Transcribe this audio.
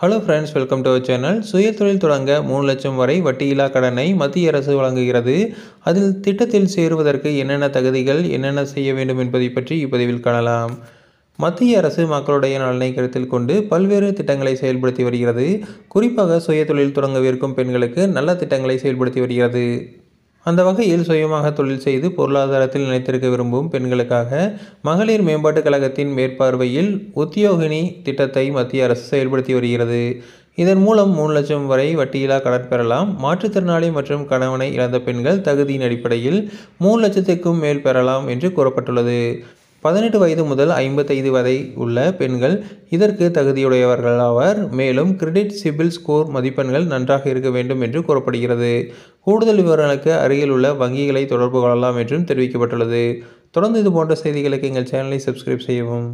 Hello friends welcome to our channel சுயதொழில் தொடங்க மூணு லட்சம் வரை வட்டியில்லா கடனை மத்திய அரசு வழங்குகிறது. அதில் திட்டத்தில் சேருவதற்கு என்னென்ன தகுதிகள் என்னென்ன செய்ய வேண்டும் என்பதை பற்றி இப்பதிவில் காணலாம். மத்திய அரசு மக்களுடைய நலனை கருத்தில் கொண்டு பல்வேறு திட்டங்களை செயல்படுத்தி வருகிறது. குறிப்பாக சுயதொழில் தொடங்கவிருக்கும் பெண்களுக்கு நல்ல திட்டங்களை செயல்படுத்தி வருகிறது. அந்த வகையில் சுயமாக தொழில் செய்து பொருளாதாரத்தில் நிலைத்திருக்க விரும்பும் பெண்களுக்காக மகளிர் மேம்பாட்டுக் கழகத்தின் மேற்பார்வையில் உத்தியோகினி திட்டத்தை மத்திய அரசு செயல்படுத்தி வருகிறது. இதன் மூலம் மூணு லட்சம் வரை வட்டியில்லா கடன் பெறலாம். மாற்றுத்திறனாளி மற்றும் கணவனை இழந்த பெண்கள் தகுதியின் அடிப்படையில் மூணு லட்சத்துக்கும் மேல் பெறலாம் என்று கூறப்பட்டுள்ளது. பதினெட்டு வயது முதல் ஐம்பத்தைந்து வரை உள்ள பெண்கள் இதற்கு தகுதியுடையவர்கள் ஆவர். மேலும் கிரெடிட் சிபில் ஸ்கோர் மதிப்பெண்கள் நன்றாக இருக்க வேண்டும் என்று கூறப்படுகிறது. கூடுதல் விவரங்களுக்கு அருகில் உள்ள வங்கிகளை தொடர்பு கொள்ளலாம் என்றும் தெரிவிக்கப்பட்டுள்ளது. தொடர்ந்து இது போன்ற செய்திகளுக்கு எங்கள் சேனலை சப்ஸ்கிரைப் செய்யவும்.